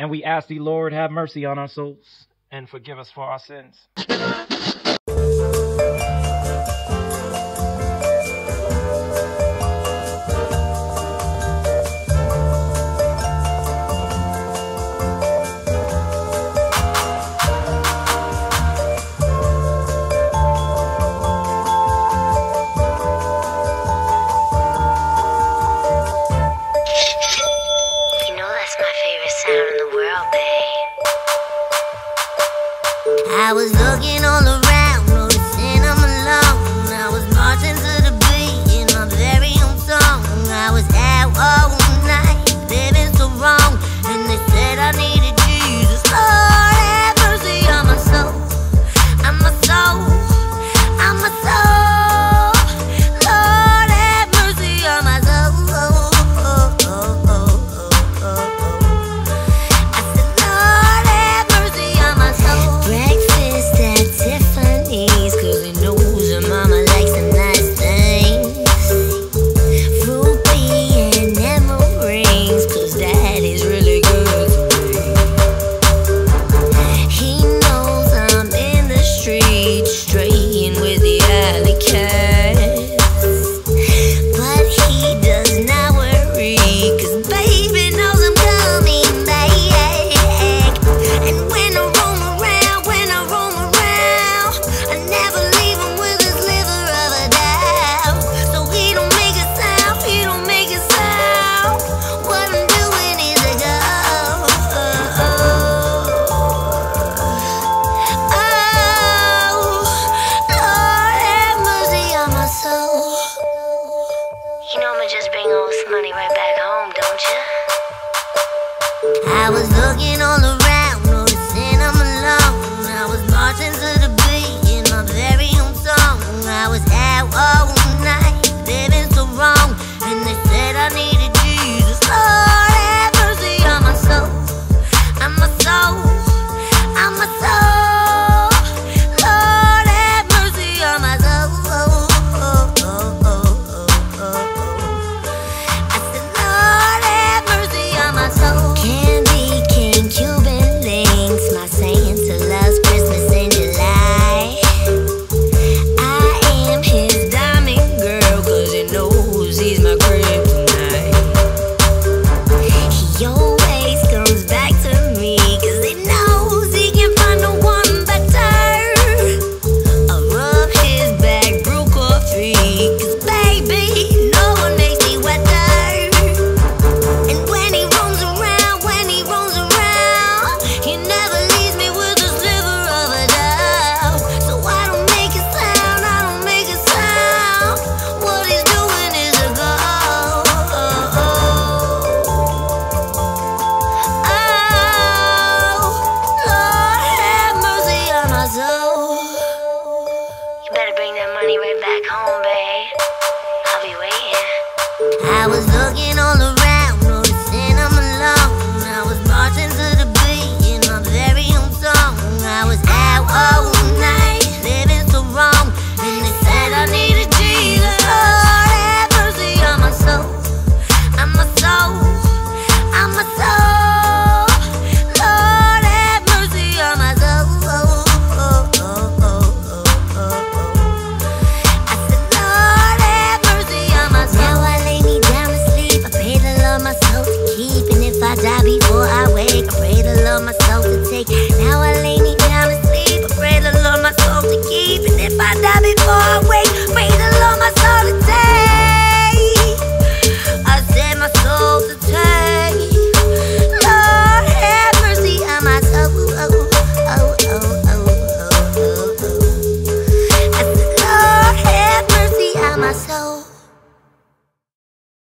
And we ask thee, Lord, have mercy on our souls and forgive us for our sins. I was looking on the money right back home, don't you? I was back home, babe. I'll be waiting. I was looking